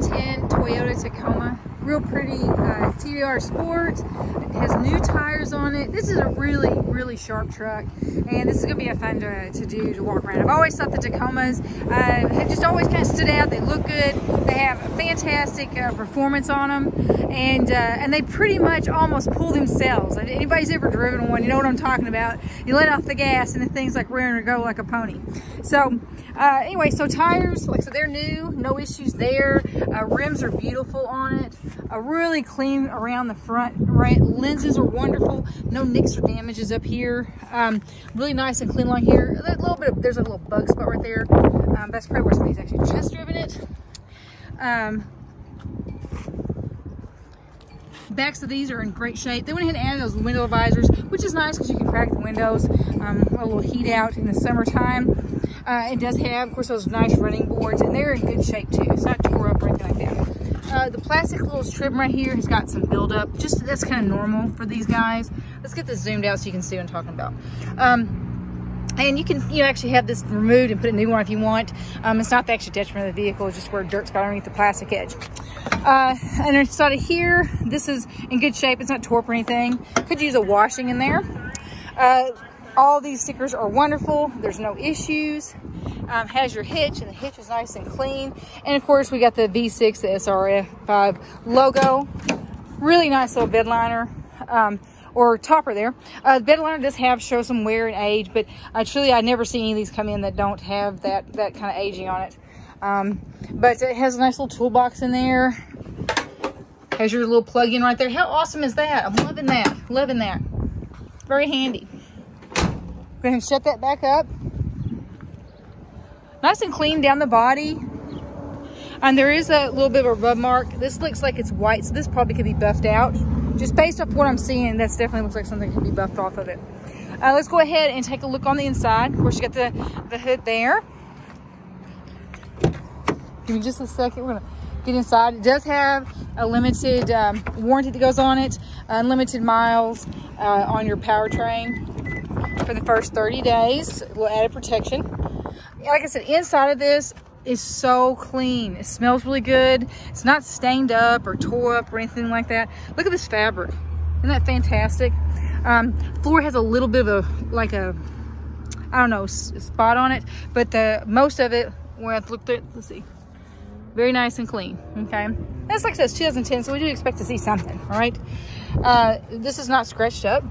2010 Toyota Tacoma. Real pretty uh, TDR Sport. It has new tires on it. This is a really, really sharp truck. And this is going to be a fun to, to do, to walk around. I've always thought the Tacomas uh, have just always kind of stood out. They look good. They have a fantastic uh, performance on them. And, uh, and they pretty much almost pull themselves. If anybody's ever driven one, you know what I'm talking about. You let off the gas and the thing's like rearing to go like a pony. So uh, anyway, so tires, like said, they're new, no issues there. Uh, rims are beautiful on it. Uh, really clean around the front, right? Lenses are wonderful. No nicks or damages up here. Um, really nice and clean along here. A little bit of, there's a little bug spot right there. Um, that's probably where somebody's actually just driven it. Um, backs of these are in great shape. They went ahead and added those window visors, which is nice because you can crack the windows, um, a little heat out in the summertime. Uh, it does have, of course, those nice running boards, and they're in good shape too. It's not tore up or anything like that. Uh, the plastic little trim right here has got some buildup. Just that's kind of normal for these guys. Let's get this zoomed out so you can see what I'm talking about. Um, and you can you actually have this removed and put a new one if you want. Um, it's not the actual detriment of the vehicle, it's just where dirt's got underneath the plastic edge. Uh, and inside of here, this is in good shape. It's not torp or anything. Could use a washing in there. Uh, all these stickers are wonderful. There's no issues. Um, has your hitch and the hitch is nice and clean. And of course we got the V6, the SR5 logo. Really nice little bed liner. Um, or topper there. Uh, the bed liner does have show some wear and age, but uh, truly I never see any of these come in that don't have that, that kind of aging on it. Um, but it has a nice little toolbox in there. Has your little plug-in right there. How awesome is that? I'm loving that. Loving that. Very handy. Go ahead and shut that back up. Nice and clean down the body. And there is a little bit of a rub mark. This looks like it's white, so this probably could be buffed out. Just based off what I'm seeing, that's definitely looks like something could be buffed off of it. Uh, let's go ahead and take a look on the inside. Of course, you got the, the hood there. Give me just a second. We're gonna get inside. It does have a limited um, warranty that goes on it, unlimited miles uh, on your powertrain for the first 30 days. We'll add a protection. Like I said, inside of this is so clean. It smells really good. It's not stained up or tore up or anything like that. Look at this fabric. Isn't that fantastic? Um, floor has a little bit of a, like a, I don't know, spot on it, but the most of it, when I looked at, let's see, very nice and clean, okay? That's like I said, 2010, so we do expect to see something, all right? Uh, this is not scratched up.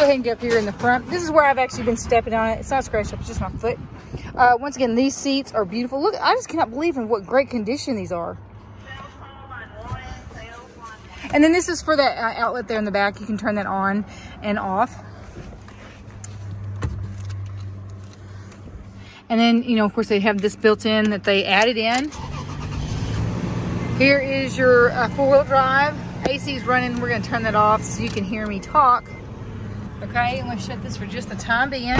Go ahead and get up here in the front. This is where I've actually been stepping on it. It's not scratched up, it's just my foot. Uh, once again, these seats are beautiful. Look, I just cannot believe in what great condition these are. And then this is for that uh, outlet there in the back. You can turn that on and off. And then, you know, of course, they have this built in that they added in. Here is your uh, four-wheel drive. AC is running. We're going to turn that off so you can hear me talk. Okay, I'm gonna shut this for just the time being.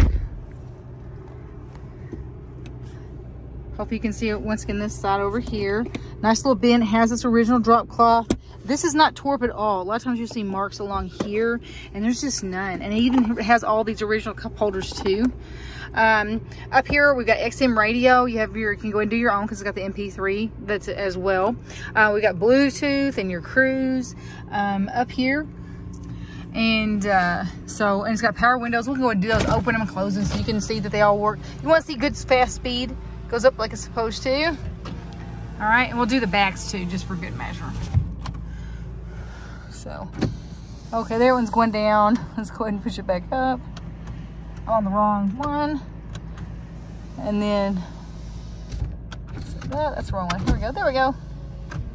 Hope you can see it once again this side over here. Nice little bin, has this original drop cloth. This is not torp at all. A lot of times you see marks along here and there's just none. And it even has all these original cup holders too. Um, up here, we've got XM radio. You have your, you can go and do your own because it's got the MP3 that's as well. Uh, we got Bluetooth and your cruise. Um, up here, and uh, so, and it's got power windows. We can go and do those, open them and close them so you can see that they all work. You want to see good fast speed, goes up like it's supposed to. All right, and we'll do the backs too, just for good measure. So, okay, that one's going down. Let's go ahead and push it back up. On the wrong one. And then, that, that's the wrong one. Here we go, there we go.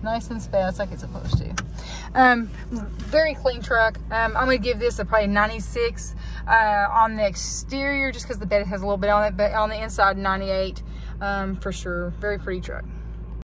Nice and fast like it's supposed to. Um, very clean truck. Um, I'm to give this a probably 96 uh, on the exterior just because the bed has a little bit on it, but on the inside, 98 um, for sure. Very pretty truck.